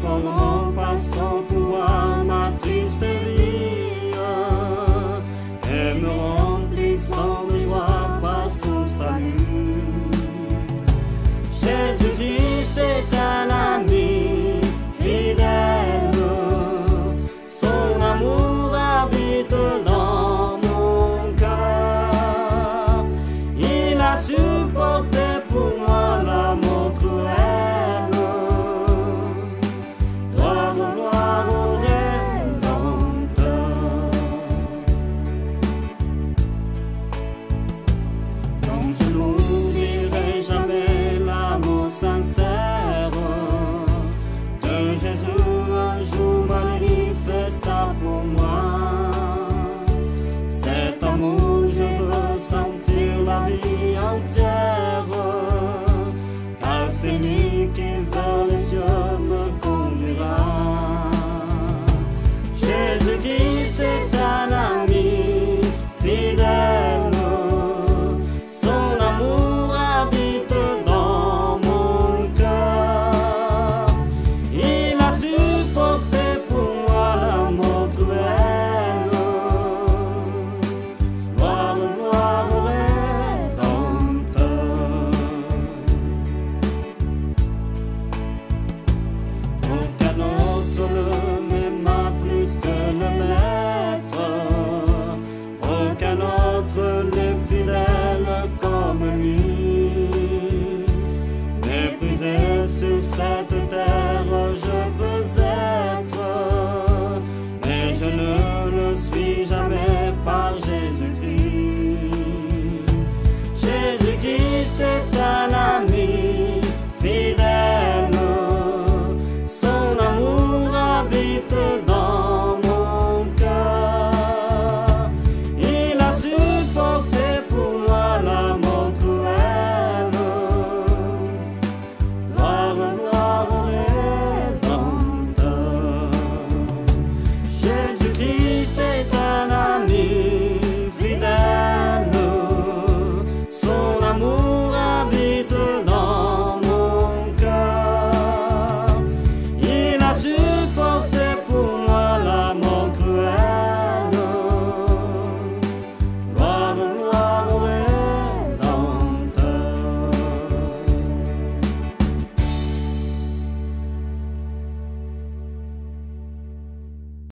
for long. Santo